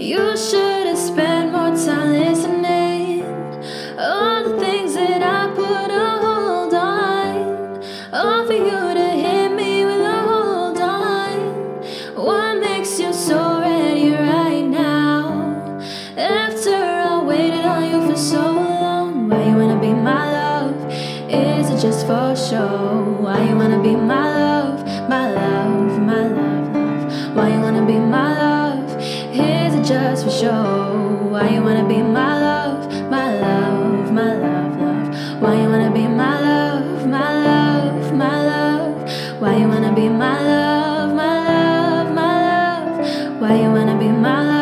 You should have spent more time listening. All the things that I put a hold on. All for you to hit me with a hold on. What makes you so ready right now? After I waited on you for so long, why you wanna be my love? Is it just for show? Why you wanna be my love? Just for show? Why you wanna be my love, my love, my love, love? Why you wanna be my love, my love, my love? Why you wanna be my love, my love, my love? Why you wanna be my love,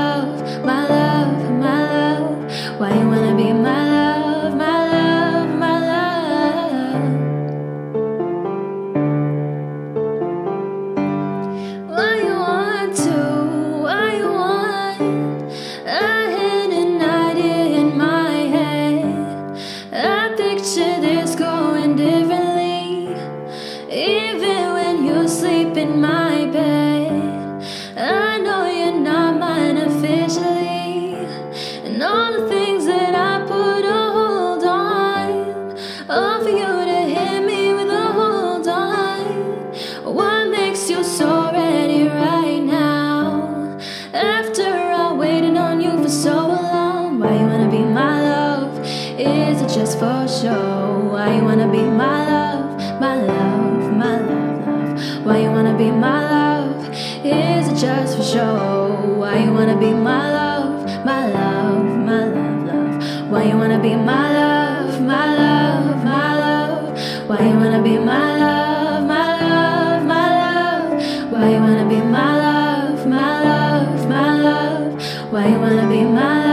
just for show? Why you wanna be my love, my love, my love, love? Why you wanna be my love? Is it just for show? Why you wanna be my love, Why you wanna be my love, my love, my love? Why you wanna be my love, my love, my love? Why you wanna be my love, my love, my love? Why you wanna be my love,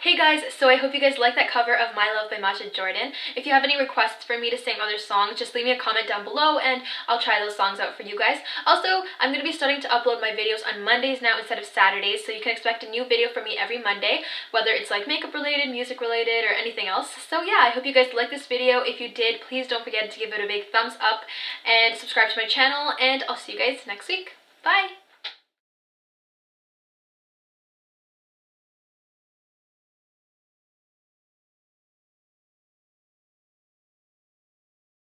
Hey guys, so I hope you guys like that cover of My Love by Majid Jordan. If you have any requests for me to sing other songs, just leave me a comment down below and I'll try those songs out for you guys. Also, I'm going to be starting to upload my videos on Mondays now instead of Saturdays, so you can expect a new video from me every Monday, whether it's like makeup related, music related, or anything else. So yeah, I hope you guys liked this video. If you did, please don't forget to give it a big thumbs up and subscribe to my channel, and I'll see you guys next week. Bye!